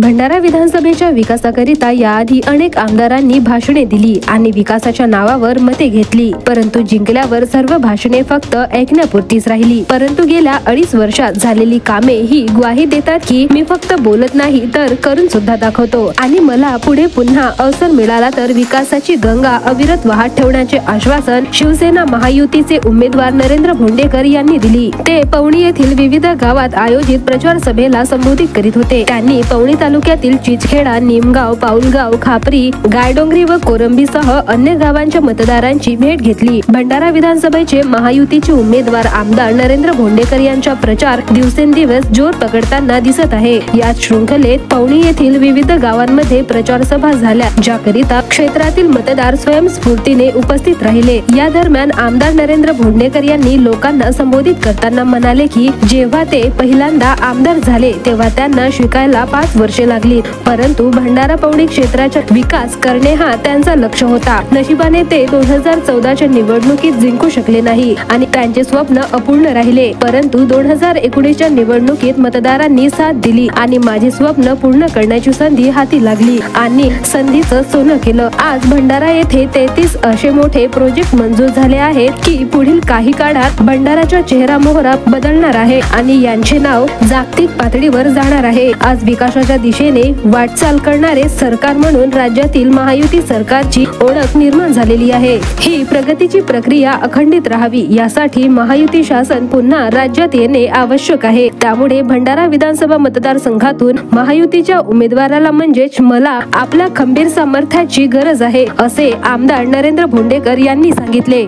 भंडारा विधानसभेच्या विकासाकरिता याआधी अनेक आमदारांनी भाषणे दिली आणि विकासाच्या नावावर मते घेतली. परंतु जिंकल्यावर सर्व भाषणे फक्त ऐकण्यापुरतीच राहिली. परंतु गेल्या अडीच वर्षात झालेली कामे ही ग्वाही देतात की मी फक्त बोलत नाही तर करून सुद्धा दाखवतो. आणि मला पुढे पुन्हा अवसर मिळाला तर विकासाची गंगा अविरत वाहत ठेवण्याचे आश्वासन शिवसेना महायुतीचे उमेदवार नरेंद्र भोंडेकर यांनी दिली. ते पवणी येथील विविध गावात आयोजित प्रचार सभेला संबोधित करीत होते. त्यांनी पवणी तालुक्यातील चिचखेडा निमगाव पाऊलगाव खापरी गायडोंगरी व कोरंबीसह अन्य गावांच्या मतदारांची भेट घेतली. भंडारा विधानसभेचे महायुतीचे उमेदवार आमदार नरेंद्र भोंडेकर यांचा प्रचार दिवसेंदिवस जोर पकडताना दिसत आहे. या शृंखलेत पवणी येथील विविध गावांमध्ये प्रचार सभा झाल्या ज्याकरिता क्षेत्रातील मतदार स्वयंस्फूर्तीने उपस्थित राहिले. या दरम्यान आमदार नरेंद्र भोंडेकर यांनी लोकांना संबोधित करताना म्हणाले की जेव्हा ते पहिल्यांदा आमदार झाले तेव्हा त्यांना शिकायला पाच वर्ष लागली. परंतु भंडारा पवनी क्षेत्राचा विकास करणे हा त्यांचा लक्ष होता. नशिबाने ते दोन हजार चौदाच्या निवडणुकीत जिंकू शकले नाही आणि त्यांचे स्वप्न अपूर्ण राहिले. परंतु दोन हजार एकोणीसच्या निवडणुकीत मतदारांनी साथ दिली आणि माझे स्वप्न पूर्ण करण्याची संधी हाती लागली आणि संधीचं सोनं केलं. आज भंडारा येथे तेहतीस असे मोठे प्रोजेक्ट मंजूर झाले आहेत की पुढील काही काळात भंडाराचा चेहरा मोहरा बदलणार आहे आणि यांचे नाव जागतिक पातळीवर जाणार आहे. आज विकासाच्या दिशेने वाटचाल करणारे सरकार म्हणून राज्यातील महायुती सरकारची ओळख निर्माण झालेली आहे. ही प्रगतीची प्रक्रिया अखंडित राहावी यासाठी महायुती शासन पुन्हा राज्यात येणे आवश्यक आहे. त्यामुळे भंडारा विधानसभा मतदारसंघातून महायुतीच्या उमेदवाराला म्हणजेच मला आपल्या खंबीर सामर्थ्याची गरज आहे असे आमदार नरेंद्र भोंडेकर यांनी सांगितले.